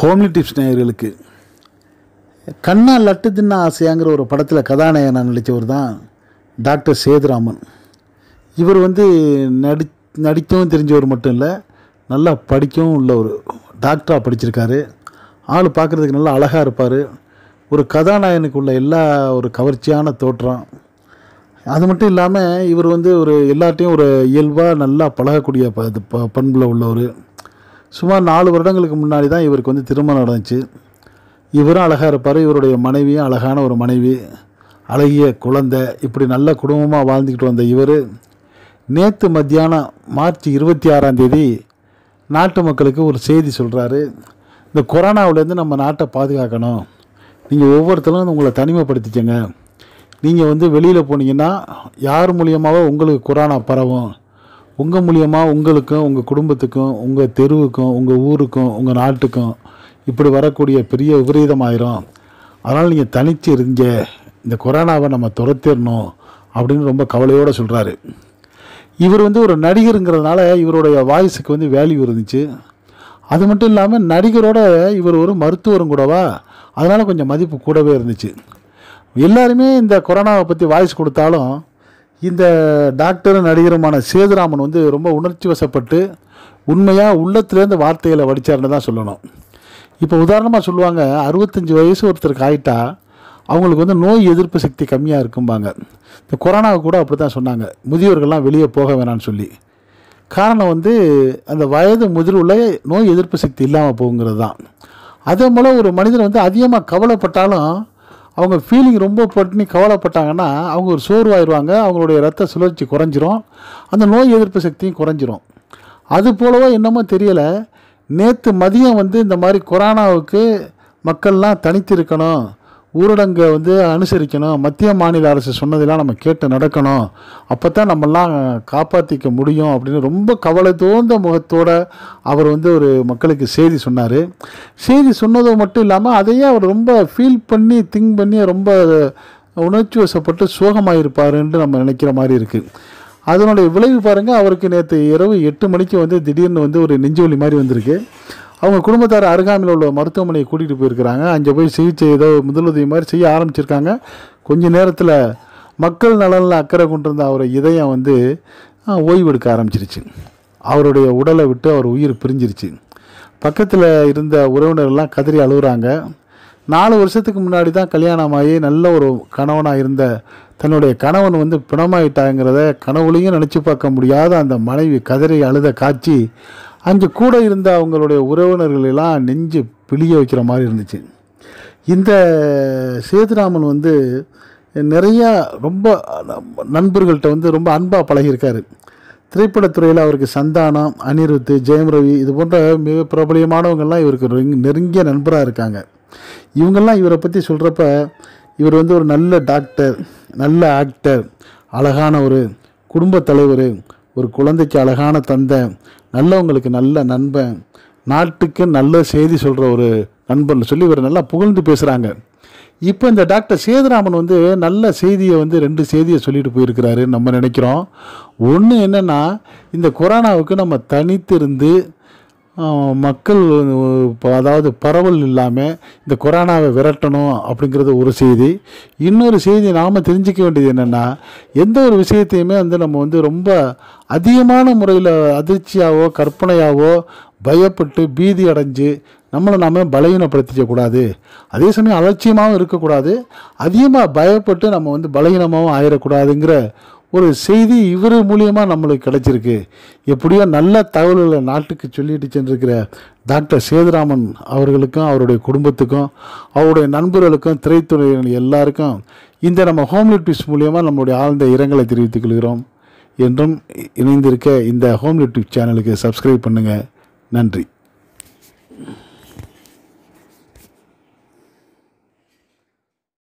Homely tips நேயர்களுக்கு. கண்ணா லட்டு தின்ன ஆசையாங்கிற ஒரு படத்தில் கதாநாயகனாக நடித்தவர் தான் டாக்டர் சேதுராமன். இவர் வந்து நடி நடிக்கவும் தெரிஞ்சவர் மட்டும் இல்லை நல்லா படிக்கவும் உள்ள ஒரு டாக்டராக படிச்சிருக்காரு. ஆள் பார்க்குறதுக்கு நல்லா அழகாக இருப்பார். ஒரு கதாநாயகனுக்கு உள்ள எல்லா ஒரு கவர்ச்சியான தோற்றம். அது மட்டும் இல்லாமல் இவர் வந்து ஒரு எல்லார்ட்டையும் ஒரு இயல்பாக நல்லா பழகக்கூடிய ப ப பண்பில் உள்ளவர். சுமார் நாலு வருடங்களுக்கு முன்னாடி தான் இவருக்கு வந்து திருமணம் நடந்துச்சு. இவரும் அழகாக இருப்பார். இவருடைய மனைவியும் அழகான ஒரு மனைவி அழகிய குழந்தை இப்படி நல்ல குடும்பமாக வாழ்ந்துக்கிட்டு வந்த இவர் நேற்று மத்தியானம் மார்ச் இருபத்தி ஆறாம் தேதி நாட்டு மக்களுக்கு ஒரு செய்தி சொல்கிறாரு இந்த கொரோனாவிலேருந்து நம்ம நாட்டை பாதுகாக்கணும். நீங்கள் ஒவ்வொருத்தரும் உங்களை தனிமைப்படுத்திக்கங்க. நீங்கள் வந்து வெளியில் போனீங்கன்னா யார் மூலியமாகவோ உங்களுக்கு கொரோனா பரவும். உங்கள் மூலியமாக உங்களுக்கும் உங்கள் குடும்பத்துக்கும் உங்கள் தெருவுக்கும் உங்கள் ஊருக்கும் உங்கள் நாட்டுக்கும் இப்படி வரக்கூடிய பெரிய விபரீதம் ஆயிரும். அதனால் நீங்கள் தனித்து இருந்த இந்த கொரோனாவை நம்ம துரத்திடணும் அப்படின்னு ரொம்ப கவலையோடு சொல்கிறாரு இவர் வந்து ஒரு நடிகருங்கிறதுனால இவருடைய வாய்ஸுக்கு வந்து வேல்யூ இருந்துச்சு. அது மட்டும் இல்லாமல் நடிகரோட இவர் ஒரு மருத்துவரும் கூடவா? அதனால் கொஞ்சம் மதிப்பு கூடவே இருந்துச்சு. எல்லாருமே இந்த கொரோனாவை பற்றி வாய்ஸ் கொடுத்தாலும் இந்த டாக்டரும் நடிகருமான சேதுராமன் வந்து ரொம்ப உணர்ச்சி வசப்பட்டு உண்மையாக உள்ளத்துலேருந்து வார்த்தைகளை வடித்தார்னு தான் சொல்லணும். இப்போ உதாரணமாக சொல்லுவாங்க அறுபத்தஞ்சி வயசு ஒருத்தருக்கு ஆயிட்டா அவங்களுக்கு வந்து நோய் எதிர்ப்பு சக்தி கம்மியாக இருக்கும்பாங்க. இந்த கொரோனாவை கூட அப்படி தான் சொன்னாங்க. முதியோர்கள்லாம் வெளியே போக வேணாம்னு சொல்லி. காரணம் வந்து அந்த வயது முதிர்வுல நோய் எதிர்ப்பு சக்தி இல்லாமல் போகுங்கிறது தான். அதே போல் ஒரு மனிதர் வந்து அதிகமாக கவலைப்பட்டாலும் அவங்க ஃபீலிங் ரொம்ப பட்டினி கவலைப்பட்டாங்கன்னா அவங்க ஒரு சோர்வாயிருவாங்க அவங்களுடைய ரத்த சுழற்சி குறைஞ்சிரும் அந்த நோய் எதிர்ப்பு சக்தியும் குறைஞ்சிரும். அது போலவோ என்னமோ தெரியலை நேற்று மதியம் வந்து இந்த மாதிரி கொரோனாவுக்கு மக்கள்லாம் தனித்து இருக்கணும் ஊரடங்கை வந்து அனுசரிக்கணும். மத்திய மாநில அரசு சொன்னதெல்லாம் நம்ம கேட்டு நடக்கணும். அப்போ தான் நம்மெல்லாம் காப்பாற்றிக்க முடியும் அப்படின்னு ரொம்ப கவலை தோந்த முகத்தோட அவர் வந்து ஒரு மக்களுக்கு செய்தி சொன்னார். செய்தி சொன்னதும் மட்டும் இல்லாமல் அதையே அவர் ரொம்ப ஃபீல் பண்ணி திங்க் பண்ணி ரொம்ப உணர்ச்சி வசப்பட்டு சோகமாக இருப்பாருன்ட்டு நம்ம நினைக்கிற மாதிரி இருக்குது அதனுடைய விளைவு பாருங்கள் அவருக்கு நேற்று இரவு எட்டு மணிக்கு வந்து திடீர்னு வந்து ஒரு நெஞ்சுவலி மாதிரி வந்திருக்கு. அவங்க குடும்பத்தார் அருகாமையில் உள்ள மருத்துவமனையை கூட்டிகிட்டு போயிருக்கிறாங்க. அங்கே போய் சிகிச்சை ஏதோ முதலுதவி மாதிரி செய்ய ஆரம்பிச்சிருக்காங்க. கொஞ்ச நேரத்தில் மக்கள் நலனில் அக்கறை கொண்டிருந்த அவரை இதயம் வந்து ஓய்வெடுக்க ஆரம்பிச்சிருச்சு. அவருடைய உடலை விட்டு அவர் உயிர் பிரிஞ்சிருச்சு. பக்கத்தில் இருந்த உறவினர்கள்லாம் கதறி அழுகுறாங்க. நாலு வருஷத்துக்கு முன்னாடி தான் கல்யாணமாகி நல்ல ஒரு கணவனாக இருந்த தன்னுடைய கணவன் வந்து பிணமாயிட்டாங்கிறத கனவுலையும் நினச்சி பார்க்க முடியாத அந்த மனைவி கதறி அழுத காட்சி அங்கே கூட இருந்த அவங்களுடைய உறவினர்கள் எல்லாம் நெஞ்சு பிழிய வைக்கிற மாதிரி இருந்துச்சு. இந்த சேதுராமன் வந்து நிறையா ரொம்ப நண்பர்கள்ட்ட வந்து ரொம்ப அன்பாக பழகியிருக்காரு. திரைப்படத்துறையில் அவருக்கு சந்தானம் அனிருத் ஜெயம் ரவி இது போன்ற மிக பிரபலியமானவங்கள்லாம் இவருக்கு நெருங்கிய நண்பராக இருக்காங்க. இவங்கெல்லாம் இவரை பற்றி சொல்கிறப்ப இவர் வந்து ஒரு நல்ல டாக்டர் நல்ல ஆக்டர் அழகான ஒரு குடும்பத் தலைவர் ஒரு குழந்தைக்கு அழகான தந்தை நல்லவங்களுக்கு நல்ல நண்பன் நாட்டுக்கு நல்ல செய்தி சொல்கிற ஒரு நண்பன் சொல்லி இவர் நல்லா புகழ்ந்து பேசுகிறாங்க இப்போ இந்த டாக்டர் சேதுராமன் வந்து நல்ல செய்தியை வந்து ரெண்டு செய்தியை சொல்லிட்டு போயிருக்கிறாரு நம்ம நினைக்கிறோம். ஒன்று என்னென்னா இந்த கொரோனாவுக்கு நம்ம தனித்திருந்து மக்கள் இப்போ அதாவது பரவல் இல்லாமல் இந்த கொரோனாவை விரட்டணும் அப்படிங்கிறது ஒரு செய்தி. இன்னொரு செய்தி நாம் தெரிஞ்சிக்க வேண்டியது என்னென்னா எந்த ஒரு விஷயத்தையுமே வந்து நம்ம வந்து ரொம்ப அதிகமான முறையில் அதிர்ச்சியாகவோ கற்பனையாகவோ பயப்பட்டு பீதி அடைஞ்சு நம்மளை நாம் பலகீனப்படுத்திக்க கூடாது. அதே சமயம் அலட்சியமாகவும் இருக்கக்கூடாது. அதிகமாக பயப்பட்டு நம்ம வந்து பலகீனமாகவும் ஆயிடக்கூடாதுங்கிற ஒரு செய்தி இவர் மூலியமாக நம்மளுக்கு கிடைச்சிருக்கு. எப்படியோ நல்ல தகவல்களை நாட்டுக்கு சொல்லிட்டு சென்றிருக்கிற டாக்டர் சேதுராமன் அவர்களுக்கும் அவருடைய குடும்பத்துக்கும் அவருடைய நண்பர்களுக்கும் திரைத்துறையினர் எல்லாருக்கும் இந்த நம்ம ஹோம்லி டிப்ஸ் மூலியமாக நம்மளுடைய ஆழ்ந்த இரங்கலை தெரிவித்துக் கொள்கிறோம். என்றும் இணைந்திருக்க இந்த ஹோம்லி டிப்ஸ் சேனலுக்கு சப்ஸ்கிரைப் பண்ணுங்கள் நன்றி.